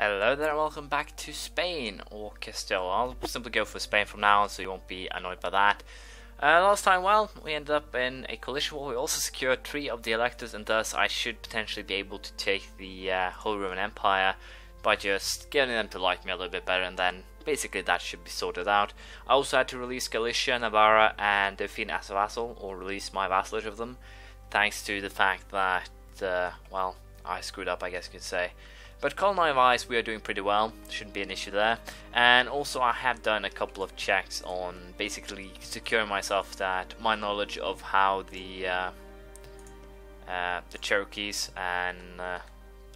Hello there and welcome back to Spain, or Castile. I'll simply go for Spain from now on so you won't be annoyed by that. Uh, last time, well, we ended up in a coalition war. We also secured three of the electors and thus I should potentially be able to take the uh, Holy Roman Empire by just getting them to like me a little bit better and then basically that should be sorted out. I also had to release Galicia, Navarra and Dauphine as a vassal, or release my vassalage of them, thanks to the fact that, uh, well, I screwed up I guess you could say. But colony wise, we are doing pretty well. Shouldn't be an issue there. And also, I have done a couple of checks on basically securing myself that my knowledge of how the uh, uh, the Cherokees and uh,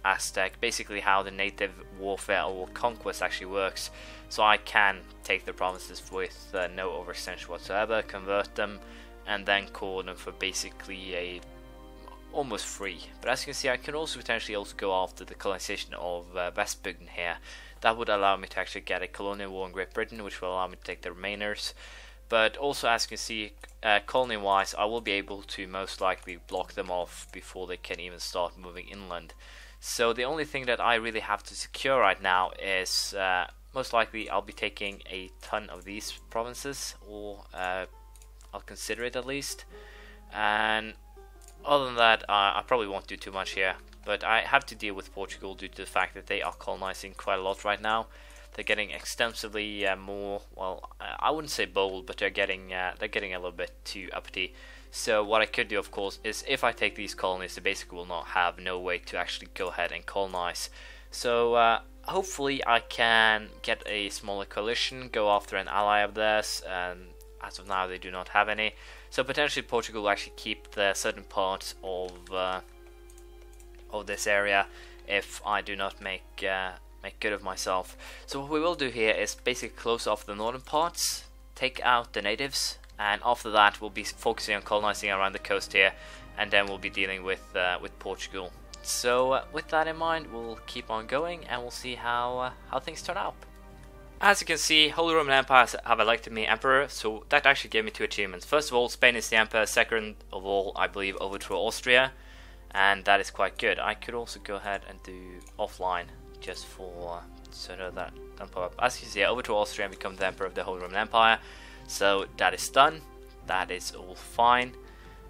Aztec, basically how the native warfare or conquest actually works. So I can take the provinces with uh, no overextension whatsoever, convert them, and then call them for basically a almost free. But as you can see, I can also potentially also go after the colonization of uh, West Britain here. That would allow me to actually get a colonial war in Great Britain, which will allow me to take the remainers. But also, as you can see, uh, colony-wise, I will be able to most likely block them off before they can even start moving inland. So the only thing that I really have to secure right now is uh, most likely I'll be taking a ton of these provinces, or uh, I'll consider it at least. And other than that, uh, I probably won't do too much here. But I have to deal with Portugal due to the fact that they are colonizing quite a lot right now. They're getting extensively uh, more. Well, I wouldn't say bold, but they're getting uh, they're getting a little bit too uppity. So what I could do, of course, is if I take these colonies, they basically will not have no way to actually go ahead and colonize. So uh, hopefully I can get a smaller coalition, go after an ally of theirs, and as of now they do not have any. So potentially Portugal will actually keep the certain parts of uh, of this area if I do not make uh, make good of myself. So what we will do here is basically close off the northern parts, take out the natives, and after that we'll be focusing on colonizing around the coast here, and then we'll be dealing with uh, with Portugal. So uh, with that in mind, we'll keep on going, and we'll see how uh, how things turn out. As you can see, Holy Roman Empire have elected me emperor, so that actually gave me two achievements. First of all, Spain is the emperor. Second of all, I believe overthrow Austria, and that is quite good. I could also go ahead and do offline just for so that that not pop up. As you see, I overthrow Austria and become the emperor of the Holy Roman Empire. So that is done. That is all fine,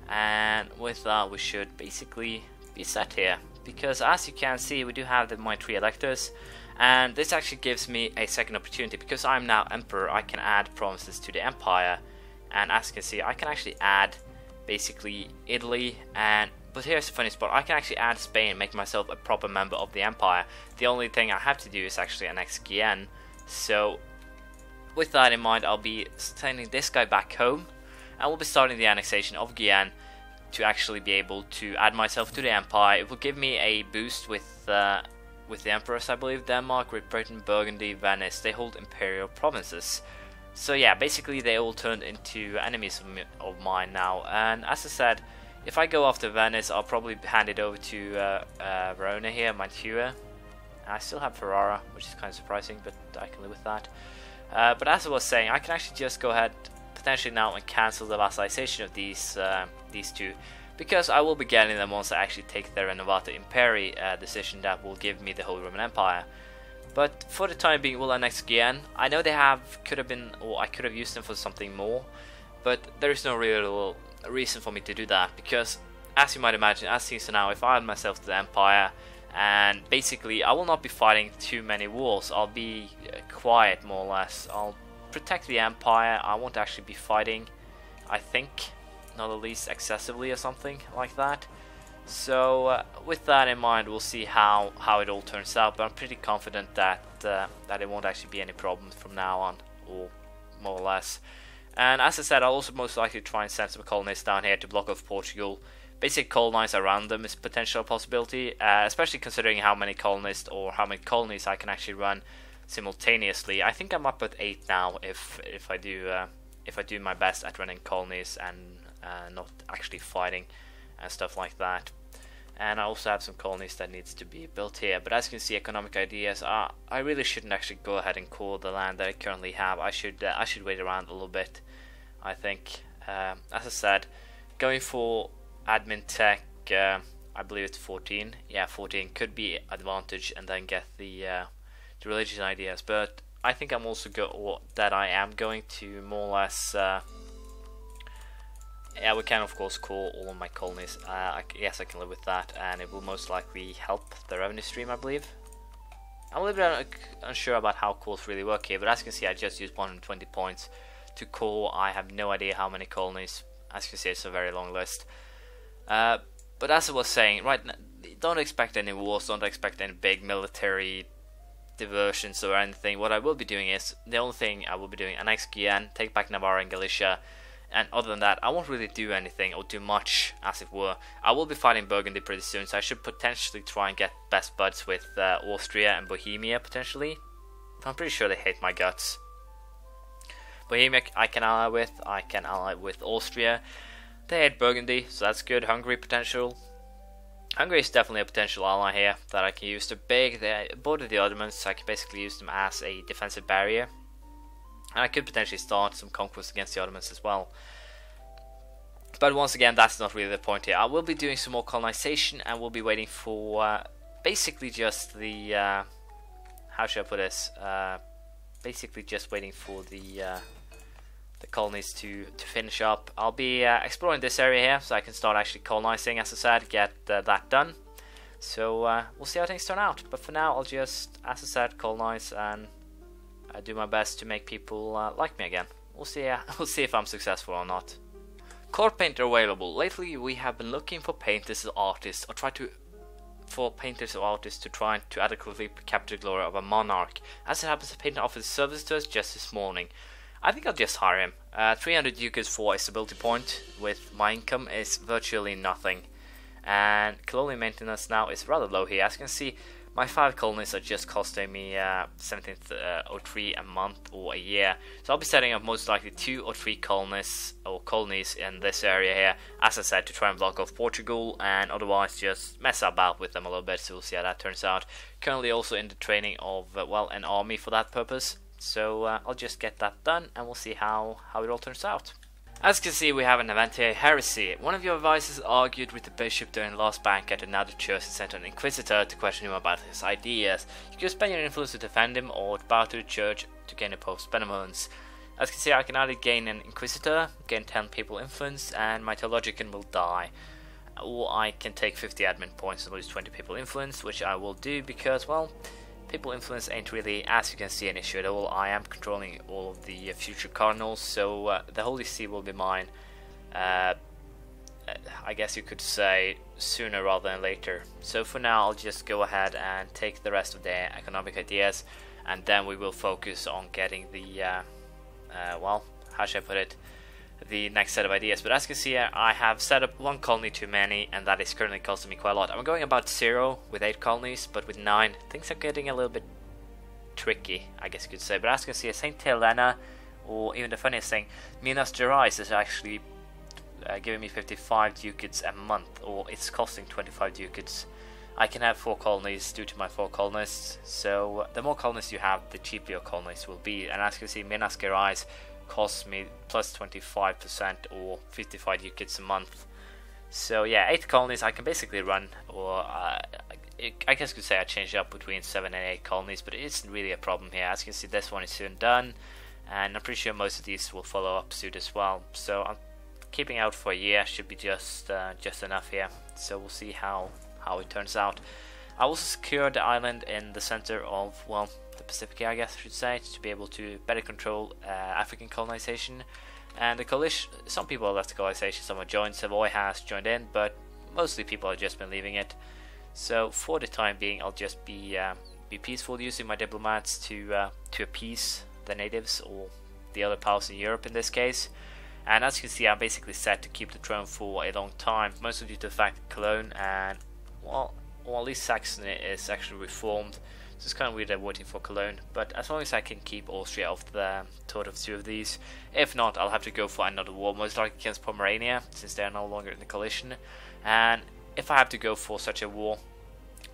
and with that, we should basically be set here. Because as you can see, we do have the, my three electors and this actually gives me a second opportunity. Because I'm now emperor I can add provinces to the empire. And as you can see I can actually add basically Italy and but here's the funny spot. I can actually add Spain make myself a proper member of the empire. The only thing I have to do is actually annex Guyenne so with that in mind I'll be sending this guy back home. And we'll be starting the annexation of Guyenne to actually be able to add myself to the empire. It will give me a boost with uh, with the emperors, I believe, Denmark, Great Britain, Burgundy, Venice, they hold imperial provinces. So yeah, basically they all turned into enemies of, of mine now. And as I said, if I go after Venice, I'll probably hand it over to uh, uh, Verona here, Mantua. I still have Ferrara, which is kind of surprising, but I can live with that. Uh, but as I was saying, I can actually just go ahead potentially now and cancel the vassalization of these uh, these two because I will be getting them once I actually take the Renovatio Imperii uh, decision that will give me the Holy Roman Empire. But for the time being, we'll annex Guyenne. I know they have could have been, or I could have used them for something more, but there is no real reason for me to do that because, as you might imagine, as things are now, if I add myself to the Empire, and basically I will not be fighting too many wars. I'll be uh, quiet more or less. I'll protect the Empire. I won't actually be fighting. I think not at least excessively or something like that. So uh, with that in mind, we'll see how, how it all turns out. But I'm pretty confident that uh, that it won't actually be any problems from now on, or more or less. And as I said, I'll also most likely try and send some colonists down here to block off Portugal. Basic colonize around them is a potential possibility, uh, especially considering how many colonists or how many colonies I can actually run simultaneously. I think I'm up at eight now. If if I do uh, if I do my best at running colonies and uh, not actually fighting and stuff like that. And I also have some colonies that needs to be built here. But as you can see, economic ideas. Uh, I really shouldn't actually go ahead and call the land that I currently have. I should uh, I should wait around a little bit. I think, um, as I said, going for admin tech. Uh, I believe it's 14. Yeah, 14 could be advantage, and then get the uh, the religious ideas, but I think I'm also go that I am going to more or less. Uh, yeah, we can of course call all of my colonies. Uh, I, yes, I can live with that, and it will most likely help the revenue stream, I believe. I'm a little bit unsure about how calls really work here, but as you can see, I just used 120 points to call. I have no idea how many colonies. As you can see, it's a very long list. Uh, but as I was saying, right, don't expect any wars, don't expect any big military diversions or anything. What I will be doing is the only thing I will be doing annex Guyenne, take back Navarre and Galicia, and other than that, I won't really do anything or do much, as it were. I will be fighting Burgundy pretty soon, so I should potentially try and get best buds with uh, Austria and Bohemia potentially. I'm pretty sure they hate my guts. Bohemia I can ally with, I can ally with Austria. They hate Burgundy, so that's good. Hungary potential. Hungary is definitely a potential ally here that I can use. They're big, they border the Ottomans, so I can basically use them as a defensive barrier. And I could potentially start some conquest against the Ottomans as well. But once again, that's not really the point here. I will be doing some more colonization and we'll be waiting for uh, basically just the... Uh, how should I put this? Uh, basically just waiting for the uh, the colonies to, to finish up. I'll be uh, exploring this area here so I can start actually colonizing as I said, get uh, that done. So we'll see how things turn out. But for now I'll just, as I said, colonize and I do my best to make people uh, like me again. We'll see. Uh, we'll see if I'm successful or not. Court painter available. Lately, we have been looking for painters or artists, or try to for painters or artists to try to adequately capture the glory of a monarch. As it happens, the painter offered service to us just this morning. I think I'll just hire him. Uh, 300 ducats for a stability point with my income is virtually nothing. And colonial maintenance now is rather low here. As you can see, my five colonies are just costing me uh, 1703 uh, a month or a year. So I'll be setting up most likely two or three colonies or colonies in this area here, as I said, to try and block off Portugal and otherwise just mess about with them a little bit. So we'll see how that turns out. Currently also in the training of uh, well an army for that purpose. So uh, I'll just get that done and we'll see how how it all turns out. As you can see, we have an event here, heresy. One of your advisors argued with the bishop during the last banquet at another church and sent an inquisitor to question him about his ideas. You can spend your influence to defend him or to bow to the church to gain a pope's benevolence. As you can see, I can either gain an inquisitor, gain 10 papal influence, and my theologian will die. Or I can take 50 admin points and lose 20 papal influence, which I will do because, well, Papal influence ain't really, as you can see, an issue at all. I am controlling all of the uh, future cardinals, so uh, the Holy See will be mine. Uh, I guess you could say sooner rather than later. So for now, I'll just go ahead and take the rest of the economic ideas, and then we will focus on getting the, uh, uh, well, how should I put it? The next set of ideas. But as you can see I have set up one colony too many, and that is currently costing me quite a lot. I'm going about zero with eight colonies, but with nine, things are getting a little bit tricky, I guess you could say. But as you can see, St. Helena, or even the funniest thing, Minas Gerais is actually uh, giving me 55 ducats a month, or it's costing 25 ducats. I can have four colonies due to my four colonists, so the more colonists you have, the cheaper your colonies will be. And as you can see, Minas Gerais costs me plus 25% or 55 ducats a month. So yeah, 8 colonies I can basically run, or uh, I guess you could say I changed up between 7 and 8 colonies, but it isn't really a problem here. As you can see, this one is soon done, and I'm pretty sure most of these will follow up soon as well. So I'm keeping out for a year, should be just uh, just enough here. So we'll see how, how it turns out. I also secured the island in the center of, well, the Pacific, I guess I should say, to be able to better control uh, African colonization. And the coalition, some people have left the colonization, some have joined, Savoy has joined in, but mostly people have just been leaving it. So for the time being, I'll just be uh, be peaceful using my diplomats to uh, to appease the natives or the other powers in Europe in this case. And as you can see, I'm basically set to keep the throne for a long time, mostly due to the fact that Cologne and well, or at least Saxony is actually reformed it's kind of weird I'm waiting for Cologne, but as long as I can keep Austria off the thought of two of these. If not, I'll have to go for another war, most likely against Pomerania, since they're no longer in the coalition. And if I have to go for such a war,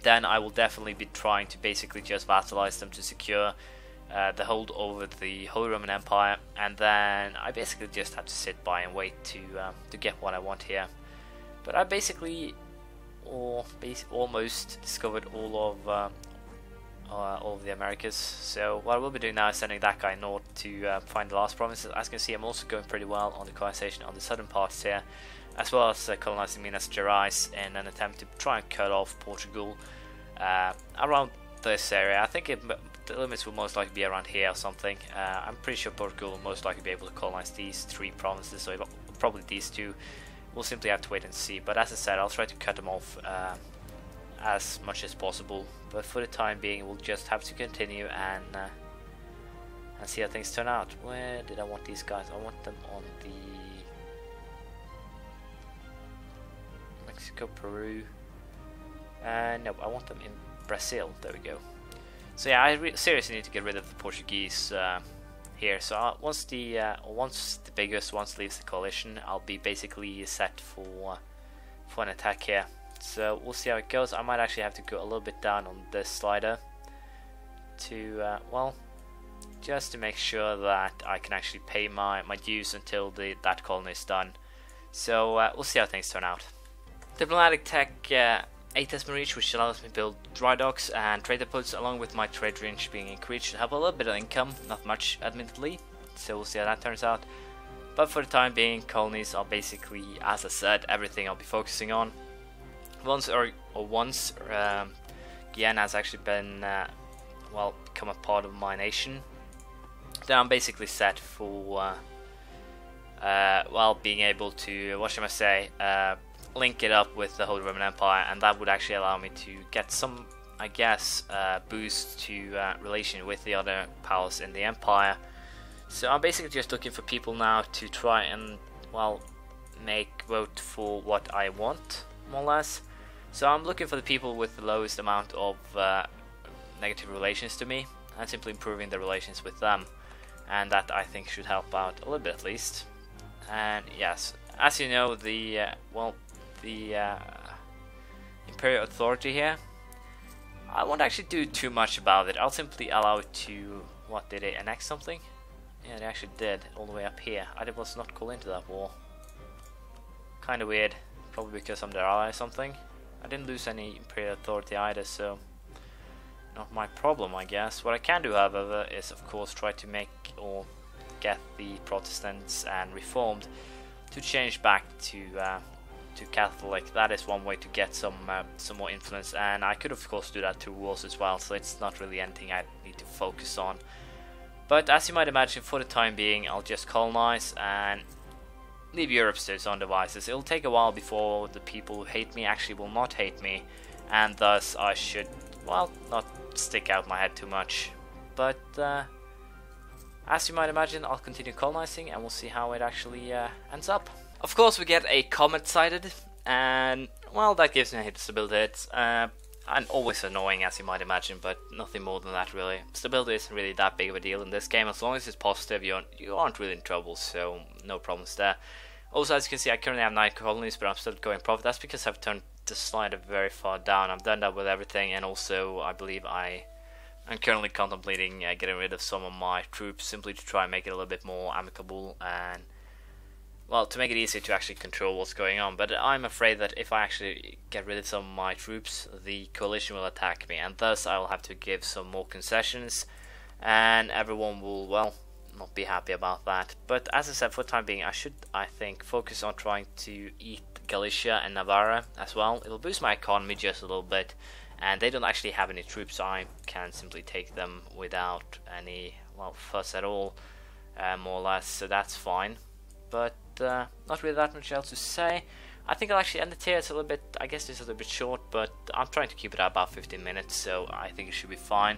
then I will definitely be trying to basically just vassalize them to secure uh, the hold over the Holy Roman Empire, and then I basically just have to sit by and wait to um, to get what I want here. But I basically, or bas almost discovered all of uh, uh, all of the Americas. So what I will be doing now is sending that guy north to uh, find the last provinces. As you can see, I'm also going pretty well on the colonization on the southern parts here, as well as uh, colonizing Minas Gerais in an attempt to try and cut off Portugal uh, around this area. I think it, the limits will most likely be around here or something. Uh, I'm pretty sure Portugal will most likely be able to colonize these three provinces, so probably these two. We'll simply have to wait and see. But as I said, I'll try to cut them off uh, as much as possible. But for the time being, we'll just have to continue and uh, and see how things turn out. Where did I want these guys? I want them on the Mexico, Peru. Uh, no, I want them in Brazil. There we go. So yeah, I seriously need to get rid of the Portuguese uh, here. So uh, once the uh, once the biggest ones leaves the coalition, I'll be basically set for for an attack here. So we'll see how it goes. I might actually have to go a little bit down on this slider to, uh, well, just to make sure that I can actually pay my, my dues until the that colony is done. So uh, we'll see how things turn out. Diplomatic Tech uh, 8 has been reached, which allows me to build dry docks and trader posts, along with my trade range being increased, should have a little bit of income, not much admittedly. So we'll see how that turns out. But for the time being, colonies are basically, as I said, everything I'll be focusing on once or, or once um, Guyenne has actually been uh, well become a part of my nation, then I'm basically set for uh, uh, well being able to what should I say uh, link it up with the Holy Roman Empire, and that would actually allow me to get some I guess uh, boost to uh, relation with the other powers in the empire. So I'm basically just looking for people now to try and well make vote for what I want more or less. So I'm looking for the people with the lowest amount of uh, negative relations to me and simply improving the relations with them. And that I think should help out a little bit at least. And yes, as you know, the uh, well, the uh, Imperial Authority here, I won't actually do too much about it. I'll simply allow it to what did they annex something? Yeah, they actually did all the way up here. I was not called into that war. Kind of weird, probably because I'm their ally or something. I didn't lose any Imperial authority either, so not my problem, I guess. What I can do, however, is of course try to make or get the Protestants and Reformed to change back to uh, to Catholic. That is one way to get some uh, some more influence, and I could of course do that through wars as well. So it's not really anything I need to focus on. But as you might imagine, for the time being, I'll just colonize and leave Europe to its own devices. It'll take a while before the people who hate me actually will not hate me, and thus I should, well, not stick out my head too much. But uh, as you might imagine, I'll continue colonizing and we'll see how it actually uh, ends up. Of course, we get a comet sighted, and well, that gives me a hit to stability. Uh, and always annoying as you might imagine, but nothing more than that really. Stability isn't really that big of a deal in this game, as long as it's positive you aren't, you aren't really in trouble, so no problems there. Also as you can see I currently have 9 colonies but I'm still going profit, that's because I've turned the slider very far down, I've done that with everything and also I believe I am currently contemplating uh, getting rid of some of my troops simply to try and make it a little bit more amicable and well, to make it easier to actually control what's going on. But I'm afraid that if I actually get rid of some of my troops, the coalition will attack me, and thus I will have to give some more concessions, and everyone will, well, not be happy about that. But as I said, for the time being, I should, I think, focus on trying to eat Galicia and Navarra as well. It'll boost my economy just a little bit, and they don't actually have any troops, so I can simply take them without any, well, fuss at all, uh, more or less, so that's fine. But uh, not really that much else to say. I think I'll actually end it here. It's a little bit, I guess it's a little bit short, but I'm trying to keep it at about 15 minutes, so I think it should be fine.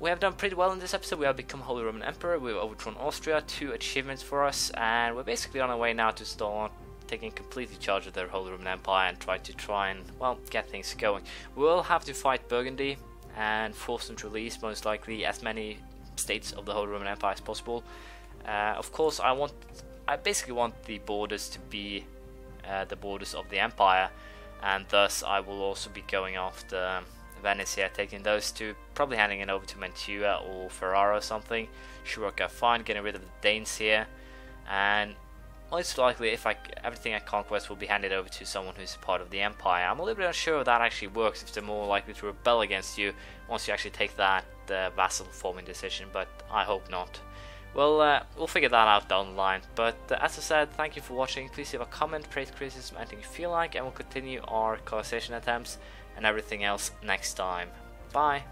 We have done pretty well in this episode. We have become Holy Roman Emperor. We've overthrown Austria. Two achievements for us, and we're basically on our way now to start taking completely charge of the Holy Roman Empire and try to try and well get things going. We will have to fight Burgundy and force them to release most likely as many states of the Holy Roman Empire as possible. Uh, of course, I want I basically want the borders to be uh, the borders of the empire, and thus I will also be going after Venice here, taking those two, probably handing it over to Mantua or Ferrara or something. Out fine, getting rid of the Danes here, and most likely if I, everything I conquest will be handed over to someone who's part of the empire. I'm a little bit unsure if that actually works, if they're more likely to rebel against you once you actually take that uh, vassal forming decision, but I hope not. Well, uh, we'll figure that out down the line. But uh, as I said, thank you for watching. Please leave a comment, praise, criticism, anything you feel like, and we'll continue our conversation attempts and everything else next time. Bye.